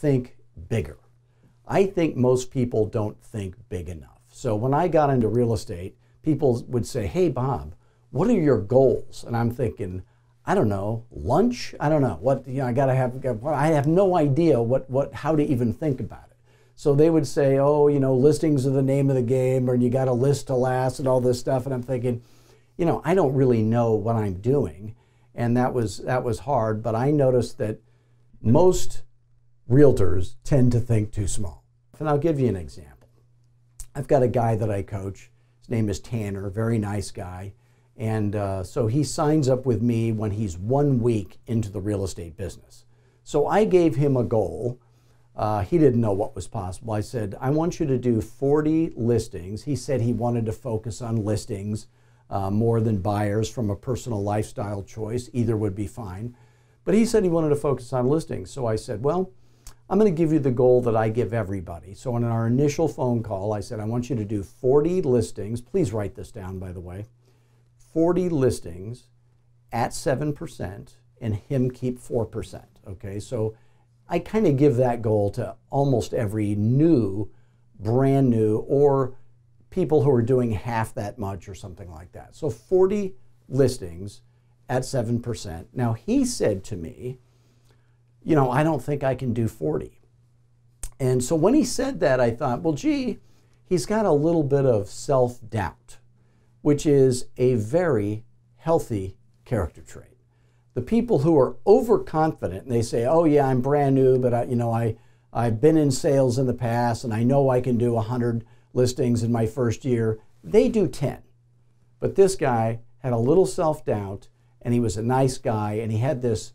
think bigger. I think most people don't think big enough. So when I got into real estate, people would say, Hey, Bob, what are your goals? And I'm thinking, I don't know, lunch? I don't know. What, you know, I got to have, I have no idea what, what, how to even think about it. So they would say, oh, you know, listings are the name of the game, or you got a list to last and all this stuff. And I'm thinking, you know, I don't really know what I'm doing. And that was, that was hard. But I noticed that most realtors tend to think too small. And I'll give you an example. I've got a guy that I coach. His name is Tanner, very nice guy. And uh, so he signs up with me when he's one week into the real estate business. So I gave him a goal. Uh, he didn't know what was possible. I said, I want you to do 40 listings. He said he wanted to focus on listings uh, more than buyers from a personal lifestyle choice. Either would be fine. But he said he wanted to focus on listings. So I said, Well, I'm going to give you the goal that I give everybody. So in our initial phone call, I said, I want you to do 40 listings. Please write this down, by the way. 40 listings at 7% and him keep 4%. Okay, so I kind of give that goal to almost every new, brand new, or people who are doing half that much or something like that. So 40 listings at 7%. Now he said to me, you know, I don't think I can do 40. And so when he said that, I thought, well, gee, he's got a little bit of self doubt which is a very healthy character trait. The people who are overconfident and they say, "Oh yeah, I'm brand new, but I, you know, I I've been in sales in the past and I know I can do 100 listings in my first year." They do 10. But this guy had a little self-doubt and he was a nice guy and he had this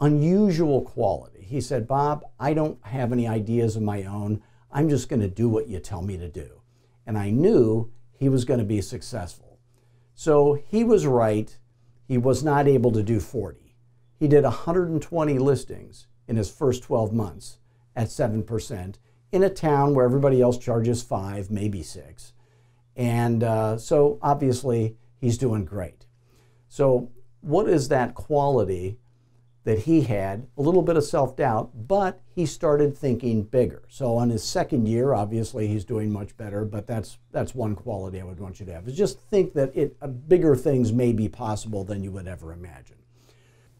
unusual quality. He said, "Bob, I don't have any ideas of my own. I'm just going to do what you tell me to do." And I knew he was going to be successful. So he was right. He was not able to do 40. He did 120 listings in his first 12 months at 7% in a town where everybody else charges five, maybe six. And uh, so obviously he's doing great. So, what is that quality that he had a little bit of self doubt, but he started thinking bigger. So on his second year, obviously he's doing much better, but that's that's one quality I would want you to have is just think that it uh, bigger things may be possible than you would ever imagine.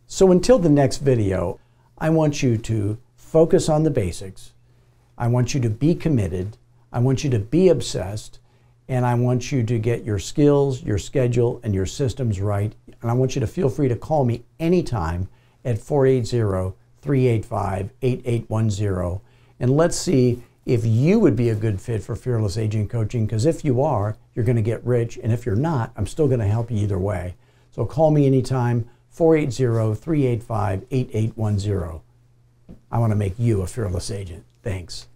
So until the next video, I want you to focus on the basics. I want you to be committed. I want you to be obsessed. And I want you to get your skills, your schedule, and your systems right. And I want you to feel free to call me anytime at 480 385 8810. And let's see if you would be a good fit for Fearless Agent Coaching, because if you are, you're going to get rich. And if you're not, I'm still going to help you either way. So call me anytime, 480 385 8810. I want to make you a fearless agent. Thanks.